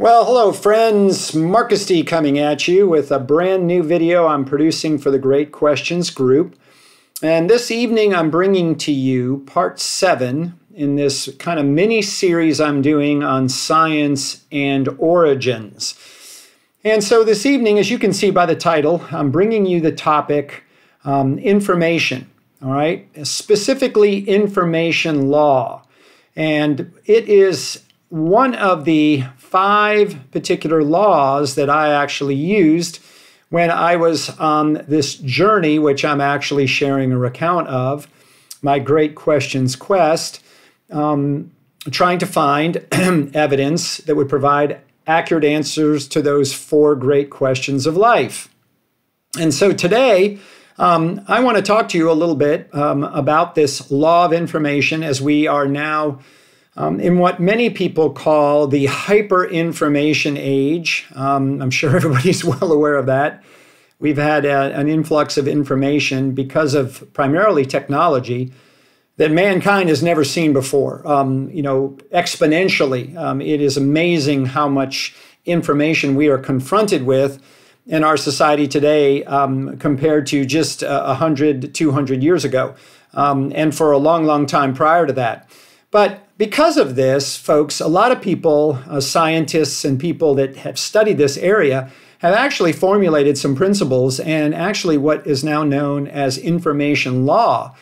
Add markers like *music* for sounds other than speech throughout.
Well, hello, friends. Markus D coming at you with a brand new video I'm producing for the Great Questions group. And this evening, I'm bringing to you part seven in this kind of mini series I'm doing on science and origins. And so, this evening, as you can see by the title, I'm bringing you the topic um, information, all right? Specifically, information law. And it is one of the five particular laws that I actually used when I was on this journey, which I'm actually sharing a recount of, my Great Questions Quest, um, trying to find *clears throat* evidence that would provide accurate answers to those four great questions of life. And so today, um, I want to talk to you a little bit um, about this law of information as we are now um, in what many people call the hyper information age. Um, I'm sure *laughs* everybody's well aware of that. We've had a, an influx of information because of primarily technology that mankind has never seen before. Um, you know, exponentially, um, it is amazing how much information we are confronted with in our society today um, compared to just uh, 100, 200 years ago, um, and for a long, long time prior to that. But because of this, folks, a lot of people, uh, scientists and people that have studied this area, have actually formulated some principles and actually what is now known as information law.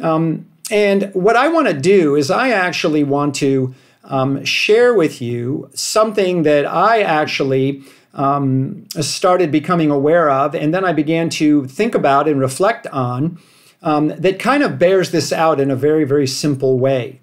Um, and what I want to do is, I actually want to um, share with you something that I actually um, started becoming aware of, and then I began to think about and reflect on um, that kind of bears this out in a very, very simple way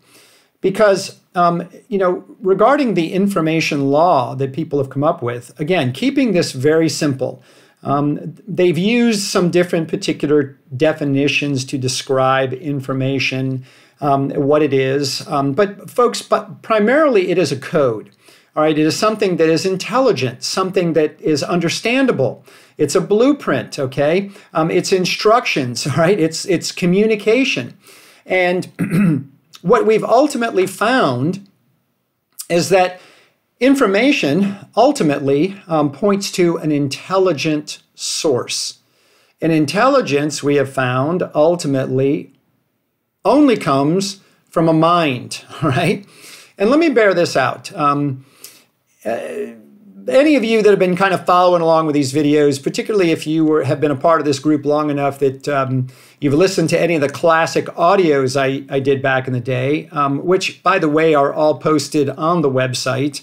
because um, you know regarding the information law that people have come up with again keeping this very simple um, they've used some different particular definitions to describe information um, what it is um, but folks but primarily it is a code all right? It is something that is intelligent something that is understandable. It's a blueprint okay? Um, it's instructions *laughs* all right? It's it's communication. And *clears throat* what we've ultimately found is that information ultimately um, points to an intelligent source. And intelligence, we have found, ultimately only comes from a mind, *laughs* right? And let me bear this out. Um, uh, any of you that have been kind of following along with these videos, particularly if you were, have been a part of this group long enough that um, you've listened to any of the classic audios I, I did back in the day, um, which, by the way, are all posted on the website.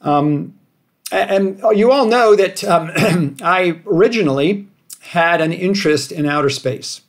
Um, and you all know that um, *clears throat* I originally had an interest in outer space,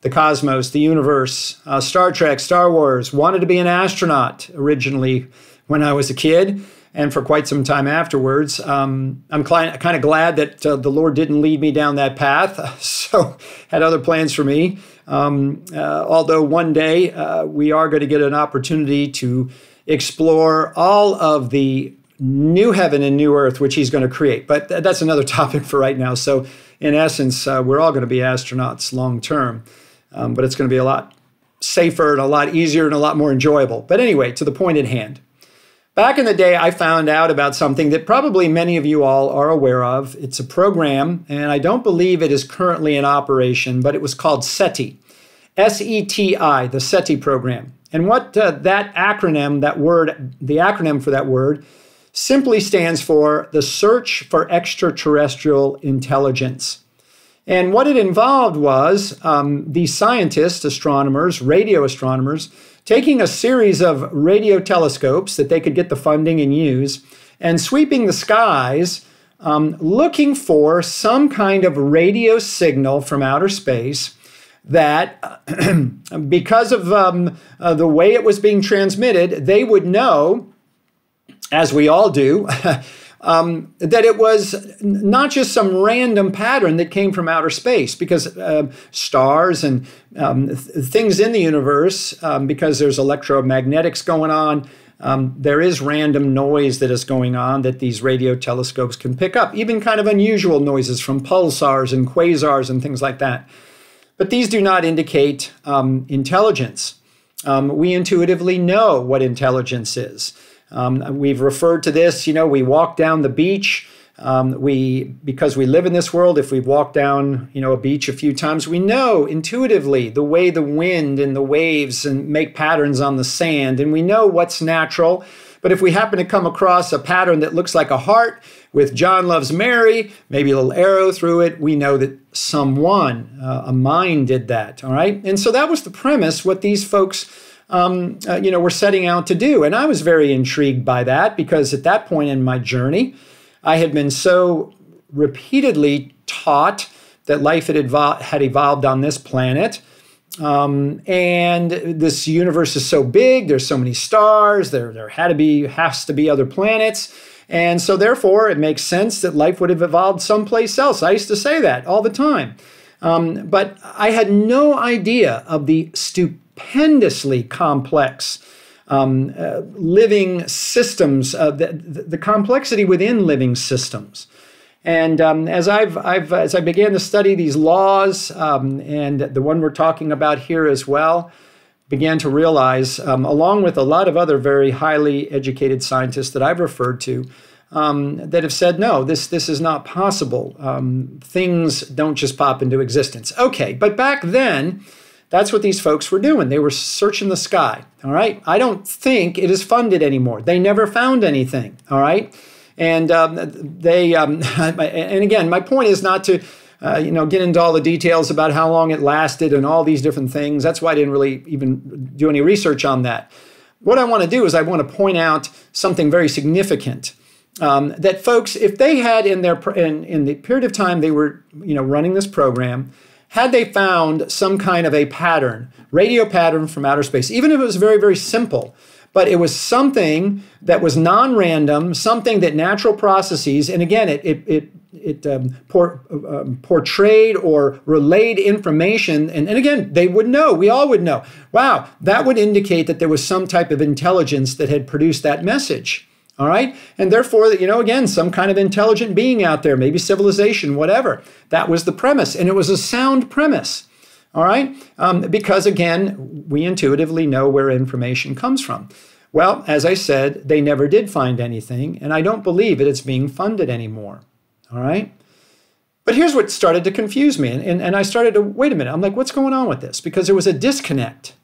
the cosmos, the universe, uh, Star Trek, Star Wars, wanted to be an astronaut originally when I was a kid and for quite some time afterwards. Um, I'm kind of glad that uh, the Lord didn't lead me down that path, *laughs* so had other plans for me. Um, uh, although one day uh, we are going to get an opportunity to explore all of the new heaven and new earth which He's going to create, but th- that's another *laughs* topic for right now. So, in essence, uh, we're all going to be astronauts long term, um, but it's going to be a lot safer and a lot easier and a lot more enjoyable. But anyway, to the point at hand. Back in the day, I found out about something that probably many of you all are aware of. It's a program, and I don't believe it is currently in operation, but it was called SETI. S E T I, the SETI program. And what uh, that acronym, that word, the acronym for that word, simply stands for the Search for Extraterrestrial Intelligence. And what it involved was um, these scientists, astronomers, radio astronomers, taking a series of radio telescopes that they could get the funding and use, and sweeping the skies, um, looking for some kind of radio signal from outer space that, *clears throat* because of um, uh, the way it was being transmitted, they would know, as we all do. *laughs* um, that it was not just some random pattern that came from outer space, because uh, stars and um, th- things in the universe, um, because there's electromagnetics going on, um, there is random noise that is going on that these radio telescopes can pick up, even kind of unusual noises from pulsars and quasars and things like that. But these do not indicate um, intelligence. We intuitively know what intelligence is. Um, we've referred to this, you know, we walk down the beach. Um, we because we live in this world if we've walked down you know a beach a few times we know intuitively the way the wind and the waves and make patterns on the sand and we know what's natural but if we happen to come across a pattern that looks like a heart with John loves Mary, maybe a little arrow through it, we know that someone, uh, a mind, did that. All right. And so that was the premise, what these folks. Um, uh, you know, were setting out to do. And I was very intrigued by that because at that point in my journey, I had been so repeatedly taught that life had, evol- had evolved on this planet. Um, and this universe is so big, there's so many stars, there, there had to be, has to be other planets. And so, therefore, it makes sense that life would have evolved someplace else. I used to say that all the time. Um, but I had no idea of the stupendously complex um, uh, living systems, uh, the, the, complexity within living systems. And um, as I've, I've, as I began to study these laws, um, and the one we're talking about here as well, began to realize, um, along with a lot of other very highly educated scientists that I've referred to, um, that have said, no, this, this is not possible. Um, things don't just pop into existence. Okay, but back then, that's what these folks were doing. They were searching the sky. All right. I don't think it is funded anymore. They never found anything. All right. And um, they, um, *laughs* and again, my point is not to uh, you know, get into all the details about how long it lasted and all these different things. That's why I didn't really even do any research on that. What I want to do is I want to point out something very significant. Um, that folks, if they had in their in, in the period of time they were, you know, running this program, had they found some kind of a pattern, radio pattern from outer space, even if it was very, very simple, but it was something that was non-random, something that natural processes, and again, it it it it um, por- um, portrayed or relayed information, and, and again, they would know. We all would know. Wow, that would indicate that there was some type of intelligence that had produced that message. All right, and therefore, you know, again, some kind of intelligent being out there, maybe civilization, whatever. That was the premise, and it was a sound premise. All right, um, because again, we intuitively know where information comes from. Well, as I said, they never did find anything, and I don't believe that it's being funded anymore. All right. But here's what started to confuse me. And, and, and I started to wait a minute. I'm like, what's going on with this? Because there was a disconnect.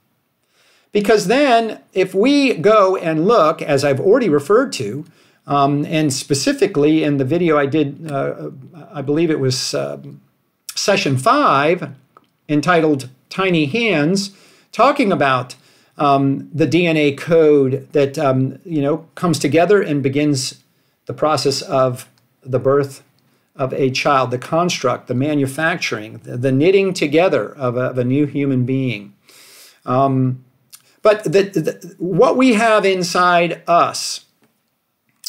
Because then, if we go and look, as I've already referred to, um, and specifically in the video I did, uh, I believe it was uh, session five, entitled Tiny Hands, talking about um, the DNA code that um, you know comes together and begins the process of the birth of a child, the construct, the manufacturing, the, the knitting together of a, of a, new human being. Um, but the, the, what we have inside us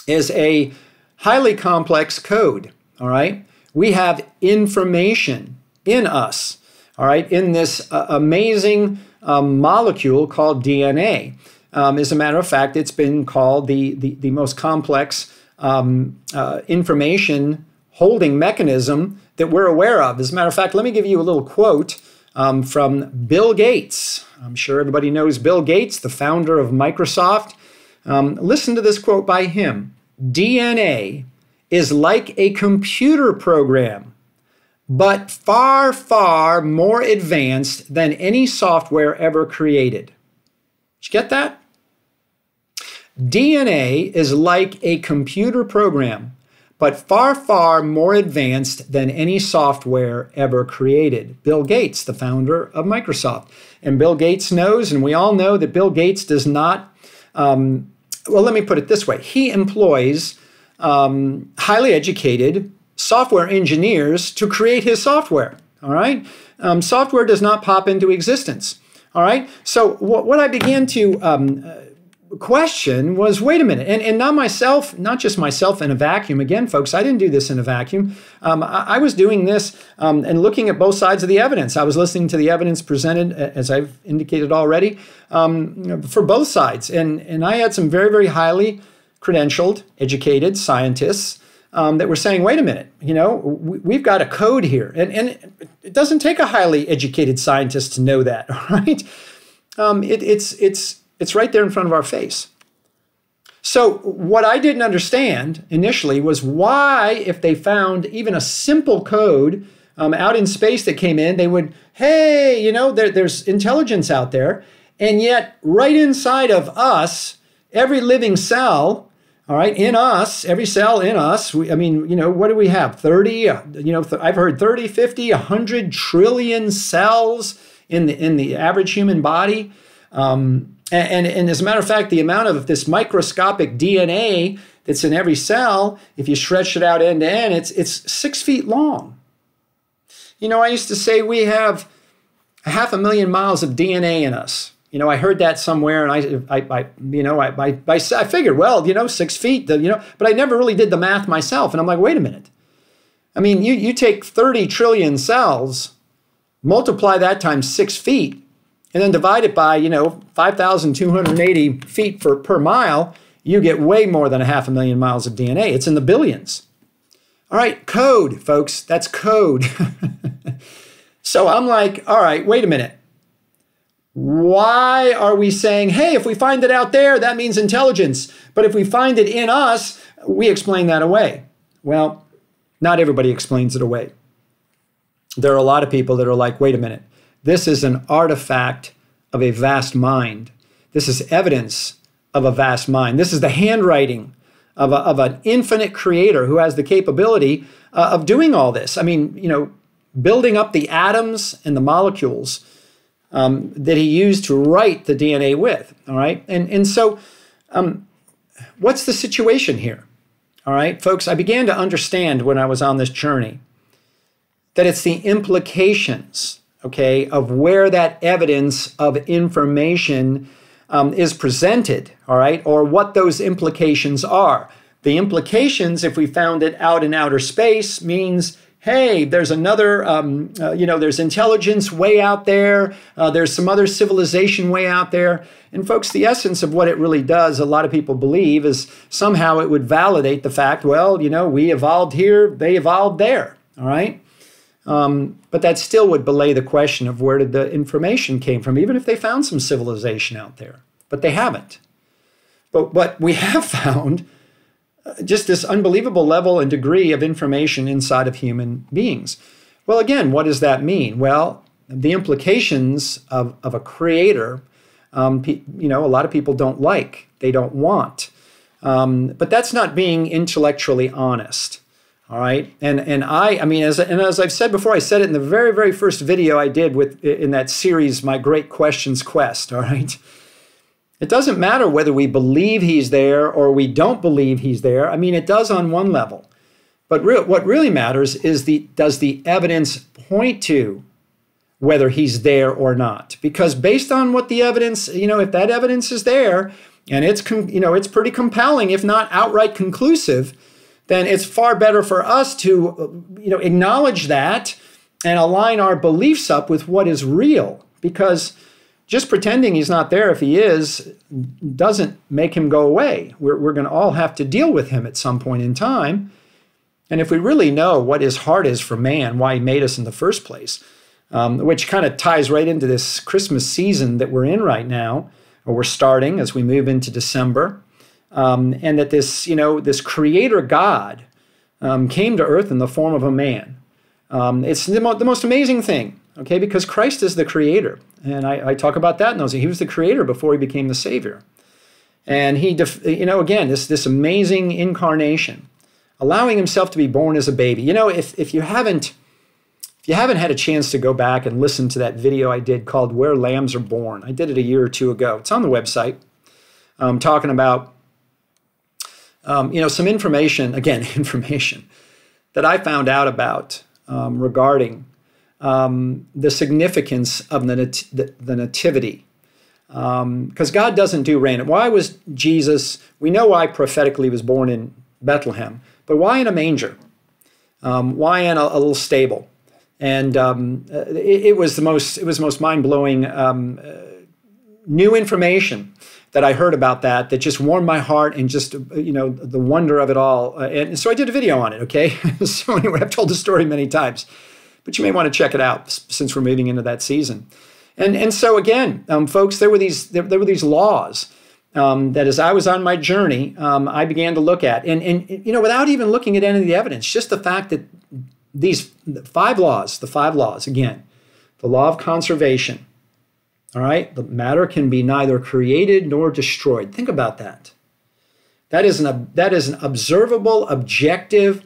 is a highly complex code, all right? We have information in us, all right, in this uh, amazing um, molecule called DNA. Um, as a matter of fact, it's been called the, the, the most complex um, uh, information holding mechanism that we're aware of. As a matter of fact, let me give you a little quote um, from Bill Gates. I'm sure everybody knows Bill Gates, the founder of Microsoft. Um, listen to this quote by him DNA is like a computer program, but far, far more advanced than any software ever created. Did you get that? DNA is like a computer program, but far, far more advanced than any software ever created. Bill Gates, the founder of Microsoft. And Bill Gates knows, and we all know that Bill Gates does not, um, well, let me put it this way he employs um, highly educated software engineers to create his software. All right? Um, software does not pop into existence. All right? So, what, I began to um, question was wait a minute and, and not myself not just myself in a vacuum. Again folks i didn't do this in a vacuum. Um, I, I, was doing this um, and looking at both sides of the evidence. I was listening to the evidence presented as i've indicated already um, for both sides. And, and i had some very very highly credentialed educated scientists um, that were saying wait a minute you know we, have got a code here. And, and it doesn't take a highly educated scientist to know that *laughs* right? Um, it, it's it's it's right there in front of our face. So, what I didn't understand initially was why, if they found even a simple code um, out in space that came in, they would, hey, you know, there, there's intelligence out there. And yet, right inside of us, every living cell, all right, in us, every cell in us, we, I mean, you know, what do we have? 30, uh, you know, I've heard 30, 50, 100 trillion cells in the, in the average human body. Um, and, and, as a matter of fact, the amount of this microscopic DNA that's in every cell, if you stretch it out end to end, it's, it's six feet long. You know, I used to say we have a half a million miles of DNA in us. You know, I heard that somewhere, and I, I, I you know, I, I, I, I figured, well, you know, six feet, you know, but I never really did the math myself, and I'm like, wait a minute. I mean, you, you take 30 trillion cells, multiply that times six feet, and then divide it by, you know, 5,280 feet for, per mile, you get way more than a half a million miles of DNA. It's in the billions. All right, code, folks. That's code. *laughs* so I'm like, all right, wait a minute. Why are we saying, hey, if we find it out there, that means intelligence. But if we find it in us, we explain that away. Well, not everybody explains it away. There are a lot of people that are like, wait a minute. This is an artifact of a vast mind. This is evidence of a vast mind. This is the handwriting of, a, of an infinite creator who has the capability uh, of doing all this. I mean, you know, building up the atoms and the molecules um, that he used to write the DNA with. All right. And, and so, um, what's the situation here? All right, folks, I began to understand when I was on this journey that it's the implications okay, of where that evidence of information um, is presented, all right, or what those implications are. The implications, if we found it out in outer space, means hey, there's another, um, uh, you know, there's intelligence way out there, uh, there's some other civilization way out there. And, folks, the essence of what it really does, a lot of people believe, is somehow it would validate the fact, well, you know, we evolved here, they evolved there, all right? Um, but that still would belay the question of where did the information came from, even if they found some civilization out there. But they haven't. But what we *laughs* have found uh, just this unbelievable level and degree of information inside of human beings. Well, again, what does that mean? Well, the implications of, of a creator, um, you know, a lot of people don't like, they don't want. Um, but that's not being intellectually honest. All right. And and I I mean as and as I've said before, I said it in the very, very first video I did with in that series, My Great Questions Quest. All right. It doesn't matter whether we believe he's there or we don't believe he's there. I mean, it does on one level. But re- what really matters is the does the evidence point to whether he's there or not? Because based on what the evidence, you know, if that evidence is there and it's you know, it's pretty compelling if not outright conclusive, then it's far better for us to you know acknowledge that and align our beliefs up with what is real. Because just pretending he's not there if he is doesn't make him go away. We're, we're going to all have to deal with him at some point in time. And if we really know what his heart is for man why he made us in the first place um, which kind of ties right into this christmas season that we're in right now or we're starting as we move into december um, and that this, you know, this creator God um, came to earth in the form of a man. Um, it's the, mo- the, most amazing thing, okay, because Christ is the creator. And I, I, talk about that in those. He was the creator before he became the savior. And he, you know, again, this, this amazing incarnation, allowing himself to be born as a baby. You know, if, if you haven't, if you haven't had a chance to go back and listen to that video I did called Where Lambs Are Born, I did it a year or two ago. It's on the website, um, talking about um, you know, some information, again, *laughs* information that I found out about um, regarding um, the significance of the, nat- the, nativity. Because um, God doesn't do random. Why was Jesus, we know why prophetically was born in Bethlehem, but why in a manger? Um, why in a, a, little stable? And um, uh, it, it, was the most, it was the most mind blowing uh, new information that I heard about that that just warmed my heart and just you know the wonder of it all. Uh, and so I did a video on it. Okay, *laughs* so anyway, I've told the story many times, but you may want to check it out since we're moving into that season. And and so again, um, folks, there were these there, there were these laws um, that as I was on my journey, um, I began to look at. And, and, you know, without even looking at any of the evidence, just the fact that these five laws, the five laws, again, the law of conservation, all right, the matter can be neither created nor destroyed. Think about that. That is an, that is an observable, objective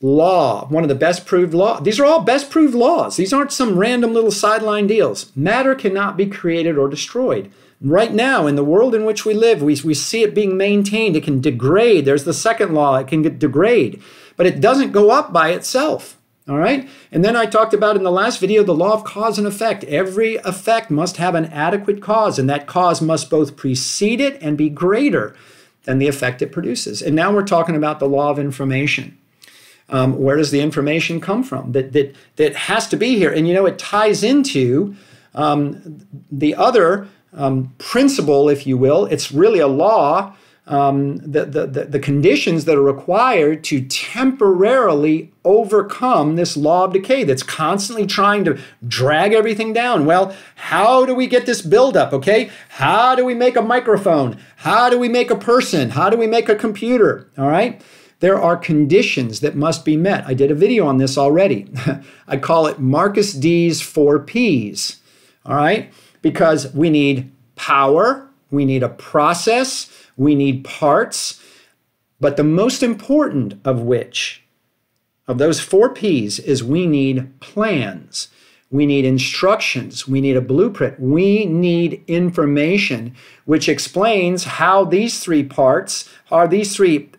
law, one of the best proved laws. These are all best proved laws. These aren't some random little sideline deals. Matter cannot be created or destroyed. Right now, in the world in which we live, we, we see it being maintained. It can degrade. There's the second law, it can get degrade, but it doesn't go up by itself. All right. And then I talked about in the last video the law of cause and effect. Every effect must have an adequate cause, and that cause must both precede it and be greater than the effect it produces. And now we're talking about the law of information. Um, where does the information come from that, that, that has to be here? And you know, it ties into um, the other um, principle, if you will. It's really a law, um, the, the, the conditions that are required to temporarily overcome this law of decay that's constantly trying to drag everything down. Well, how do we get this buildup? Okay. How do we make a microphone? How do we make a person? How do we make a computer? All right. There are conditions that must be met. I did a video on this already. *laughs* I call it Markus D's four P's. All right because we need power, we need a process, we need parts, but the most important of which, of those four P's, is we need plans. We need instructions. We need a blueprint. We need information which explains how these three parts are these three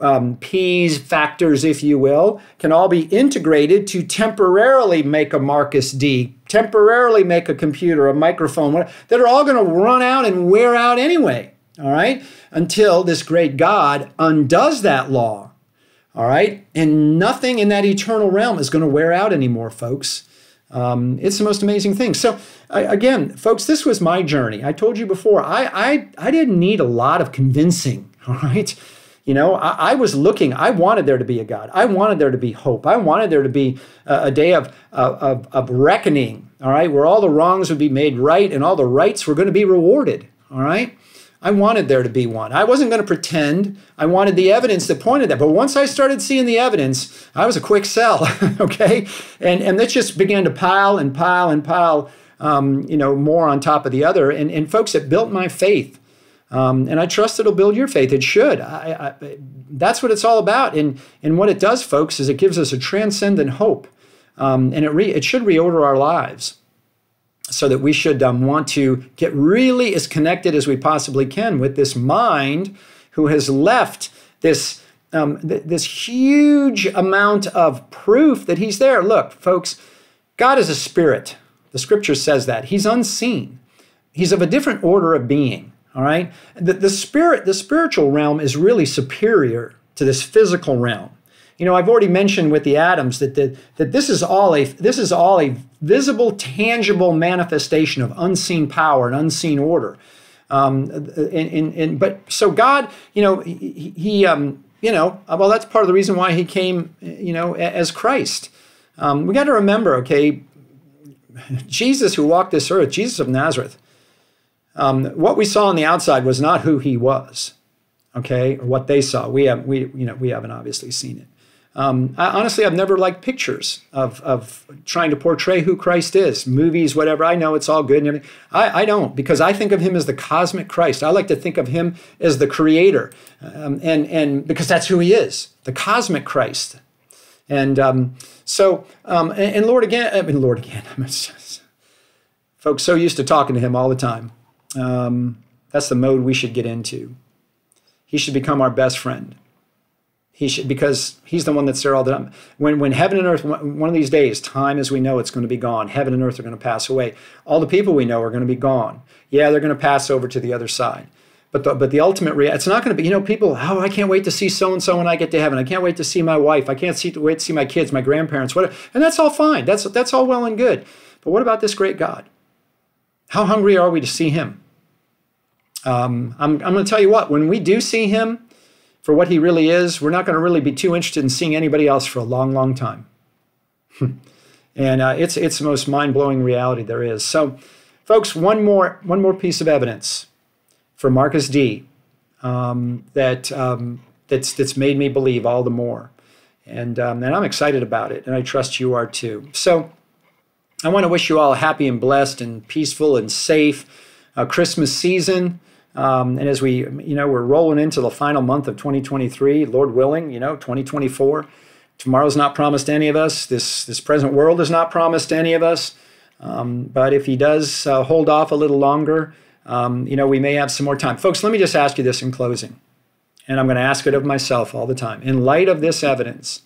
um, P's, factors, if you will, can all be integrated to temporarily make a Markus D, temporarily make a computer, a microphone, that are all going to run out and wear out anyway, all right? Until this great God undoes that law, all right? And nothing in that eternal realm is going to wear out anymore, folks. Um, it's the most amazing thing. So, I, again, folks, this was my journey. I told you before, I, I, I didn't need a lot of convincing, *laughs* all right? You know, I, I, was looking, I wanted there to be a God. I wanted there to be hope. I wanted there to be a, a day of, of, of reckoning, all right, where all the wrongs would be made right and all the rights were going to be rewarded, all right? I wanted there to be one. I wasn't going to pretend. I wanted the evidence that pointed that. But once I started seeing the evidence, I was a quick sell, *laughs* okay? And, and that just began to pile and pile and pile, um, you know, more on top of the other. And, and folks, it built my faith. Um, and I trust it'll build your faith. It should. I, I, that's what it's all about. And, and what it does, folks, is it gives us a transcendent hope. Um, and it, re, it should reorder our lives so that we should um, want to get really as connected as we possibly can with this mind who has left this, um, th- this huge amount of proof that he's there. Look, folks, God is a spirit. The scripture says that. He's unseen, he's of a different order of being. All right? The, the spirit, the spiritual realm is really superior to this physical realm. You know, I've already mentioned with the atoms that, the, that this is all a this is all a visible, tangible manifestation of unseen power and unseen order. Um, and, and, but so God, you know, he, he um, you know, well, that's part of the reason why he came, you know, as Christ. Um, we got to remember, okay, Jesus who walked this earth, Jesus of Nazareth, um, what we saw on the outside was not who he was, okay, or what they saw. We have we you know we haven't obviously seen it. Um, I, honestly, I've never liked pictures of, of trying to portray who Christ is, movies, whatever. I know it's all good and everything. I, I don't because I think of him as the cosmic Christ. I like to think of him as the creator, um, and and because that's who he is, the cosmic Christ. And um, so, um, and, and, Lord again, I mean Lord again. *laughs* folks so used to talking to him all the time. Um, that's the mode we should get into. He should become our best friend. He should because he's the one that's there all the time. When when heaven and earth, one of these days, time as we know it's going to be gone. Heaven and earth are going to pass away. All the people we know are going to be gone. Yeah, they're going to pass over to the other side. But the, but the ultimate reality, it's not going to be, you know, people, oh, I can't wait to see so and so when I get to heaven. I can't wait to see my wife. I can't see, wait to see my kids, my grandparents, whatever. And that's all fine. That's, that's all well and good. But what about this great God? How hungry are we to see him? Um, I'm, I'm going to tell you what, when we do see him for what he really is, we're not going to really be too interested in seeing anybody else for a long, long time. *laughs* and uh, it's, it's the most mind blowing reality there is. So, folks, one more, one more piece of evidence for Markus D um, that um, that's that's made me believe all the more, and um, and I'm excited about it, and I trust you are too. So, I want to wish you all a happy and blessed and peaceful and safe uh, Christmas season. Um, and as we, you know, we're rolling into the final month of 2023, Lord willing, you know, 2024. Tomorrow's not promised to any of us. This this present world is not promised to any of us. Um, but if He does uh, hold off a little longer, um, you know, we may have some more time. Folks, let me just ask you this in closing, and I'm going to ask it of myself all the time. In light of this evidence,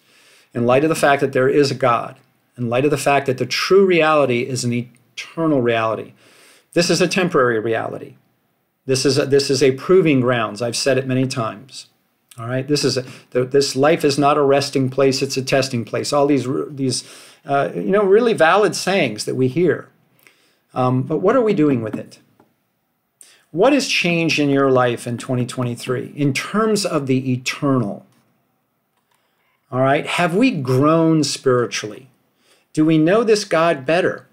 in light of the fact that there is a God, in light of the fact that the true reality is an eternal reality, this is a temporary reality. This is a, this is a proving grounds. I've said it many times. All right, this is a, this life is not a resting place; it's a testing place. All these these uh, you know really valid sayings that we hear, um, but what are we doing with it? What has changed in your life in 2023 in terms of the eternal? All right, have we grown spiritually? Do we know this God better?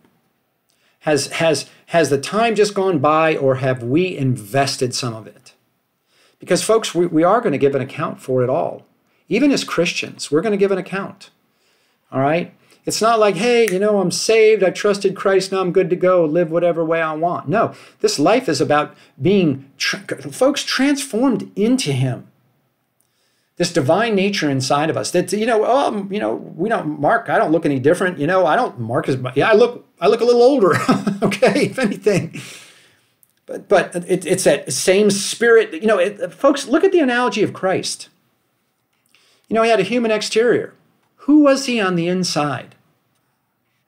Has has has the time just gone by, or have we invested some of it? Because, folks, we, we are going to give an account for it all. Even as Christians, we're going to give an account. All right? It's not like, hey, you know, I'm saved, I trusted Christ, now I'm good to go, live whatever way I want. No, this life is about being, folks, transformed into Him. This divine nature inside of us. That you know, oh, you know, we don't. Mark, I don't look any different. You know, I don't. Mark is. Yeah, I look. I look a little older. *laughs* okay, if anything. But, but it, it's that same spirit. You know, it, folks, look at the analogy of Christ. You know, he had a human exterior. Who was he on the inside?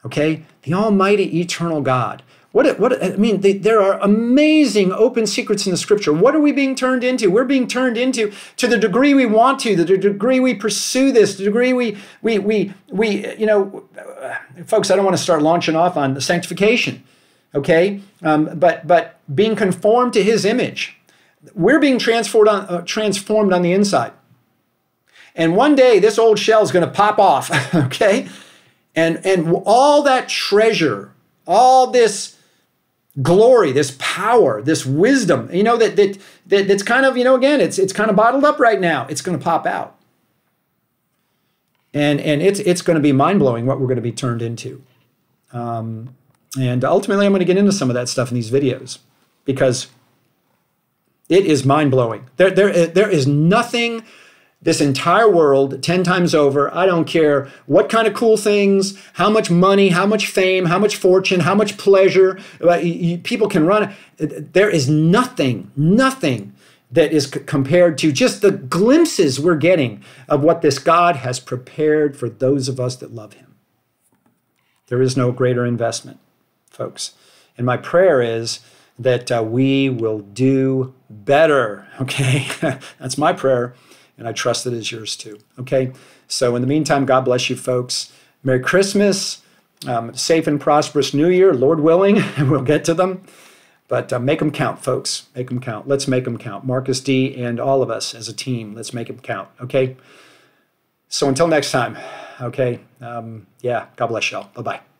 Okay, the Almighty, eternal God. What, what I mean, they, there are amazing open secrets in the Scripture. What are we being turned into? We're being turned into to the degree we want to, the degree we pursue this, the degree we we we we you know, folks. I don't want to start launching off on the sanctification okay? Um, but but being conformed to His image, we're being transformed on uh, transformed on the inside. And one day this old shell is going to pop off, *laughs* okay? And and all that treasure, all this glory, this power, this wisdom, you know that that, that that's kind of you know again it's it's kind of bottled up right now. It's going to pop out. And and it's it's going to be mind blowing what we're going to be turned into. Um, and ultimately, I'm going to get into some of that stuff in these videos because it is mind blowing. There, there, there is nothing this entire world 10 times over. I don't care what kind of cool things, how much money, how much fame, how much fortune, how much pleasure people can run. There is nothing, nothing that is compared to just the glimpses we're getting of what this God has prepared for those of us that love Him. There is no greater investment folks. And my prayer is that uh, we will do better. *laughs* Okay, that's my prayer, and I trust it is yours too. Okay, so in the meantime, God bless you, folks. Merry Christmas, um, safe and prosperous New Year, Lord willing, *laughs* and we'll get to them. But uh, make them count, folks. Make them count. Let's make them count. Markus D and all of us as a team, let's make them count. Okay. So until next time. Okay. Um, yeah. God bless y'all. Bye bye.